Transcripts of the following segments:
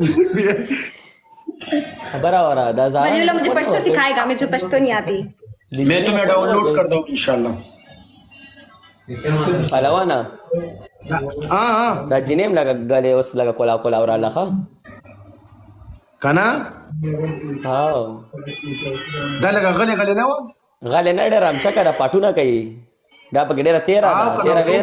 बराबर है दस बलियोला मुझे पश्तो सिखाएगा मुझे पश्तो नहीं आती मैं तुम्हें डाउनलोड कर दूँ इंशाल्लाह पहलवान हाँ हाँ दा जिनेम लगा गले उस लगा कोला कोला और लखा کنا هاو دا لګ غلې غلې نه و غلې نه ډېر ام چکر پټونه کوي دا پکې ډېر تیرا تیرا غیر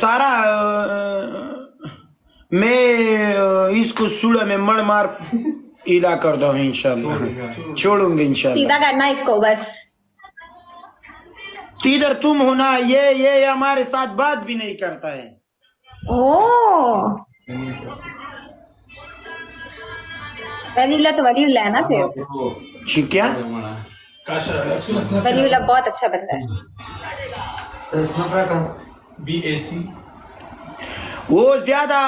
सारा मैं इसको सूढ़ में मड़ मार इला कर दो इंशाल्लाह छोड़ूंगी इंशाल्लाह करना इसको बस इधर तुम होना ये ये हमारे साथ बात भी नहीं करता है ओ वलीला तो वलीला है ना फिर ठीक क्या बनीउला बहुत अच्छा बंदा है बी ए सी वो ज्यादा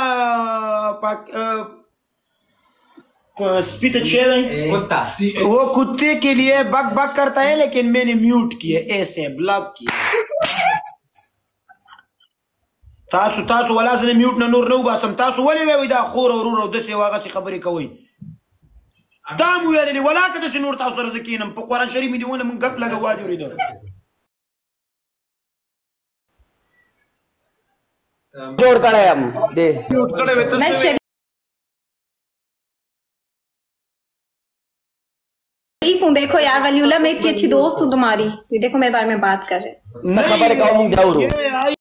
स्पीड कुत्ता वो कुत्ते के लिए बक बक करता है लेकिन मैंने म्यूट किया ऐसे ब्लॉक किया تاسو تاسو ولا سره میوټ نه نور نه وباسم تاسو ولې وای دا خور او ورور او دسه واغه خبرې کوي دا مو ویلې ولاکه د نور تاسو سره زکینم په قران شریف مې دیونه مونږ غپ لګوا دی ورېدو جوړ کړه يم دې جوړ کړه وته शरीफ हूँ देखो यार वलीउला मैं इतनी अच्छी दोस्त हूँ तुम्हारी देखो मेरे बारे में बात कर रहे खबर है कहूँ जाऊँ